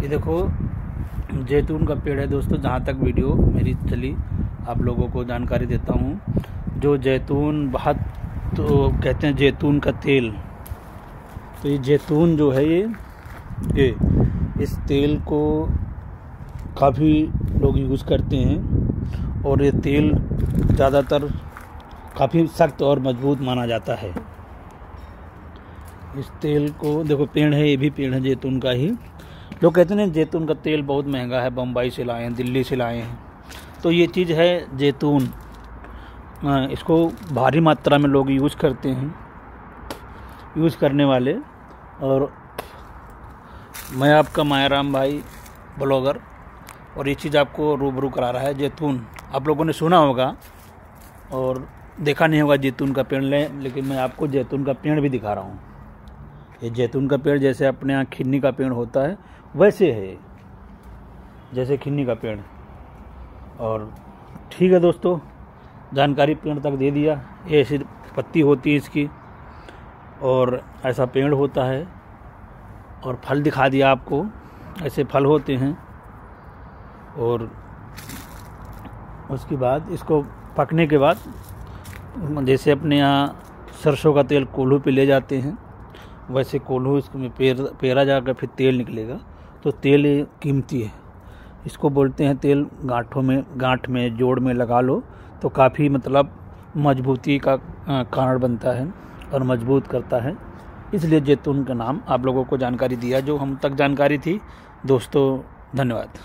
ये देखो, जैतून का पेड़ है दोस्तों, जहाँ तक वीडियो मेरी चली, आप लोगों को जानकारी देता हूँ। जो जैतून, बहुत तो कहते हैं जैतून का तेल। तो ये जैतून जो है ये ये, इस तेल को काफ़ी लोग यूज़ करते हैं। और ये तेल ज़्यादातर काफ़ी सख्त और मज़बूत माना जाता है। इस तेल को, देखो, पेड़ है, ये भी पेड़ है जैतून का ही। लोग कहते हैं जैतून का तेल बहुत महँगा है, बम्बई से लाए हैं, दिल्ली से लाए हैं। तो ये चीज़ है जैतून। इसको भारी मात्रा में लोग यूज़ करते हैं, यूज़ करने वाले। और मैं आपका मायाराम भाई, ब्लॉगर, और ये चीज़ आपको रूबरू करा रहा है, जैतून। आप लोगों ने सुना होगा, और देखा नहीं होगा जैतून का पेड़ लें लेकिन मैं आपको जैतून का पेड़ भी दिखा रहा हूँ। ये जैतून का पेड़ जैसे अपने यहाँ खिन्नी का पेड़ होता है, वैसे है जैसे खिन्नी का पेड़। और ठीक है दोस्तों, जानकारी पेड़ तक दे दिया। ये ऐसी पत्ती होती है इसकी, और ऐसा पेड़ होता है, और फल दिखा दिया आपको। ऐसे फल होते हैं, और उसके बाद इसको पकने के बाद, जैसे अपने यहाँ सरसों का तेल कोल्हू पे ले जाते हैं। वैसे कोल्हू इसमें पेर, पेरा जाकर फिर तेल निकलेगा तो तेल कीमती है। इसको बोलते हैं तेल गांठों में, गांठ में, जोड़ में लगा लो तो काफ़ी मतलब मजबूती का कारण बनता है और मज़बूत करता है। इसलिए जैतून का नाम आप लोगों को जानकारी दिया, जो हम तक जानकारी थी। दोस्तों, धन्यवाद।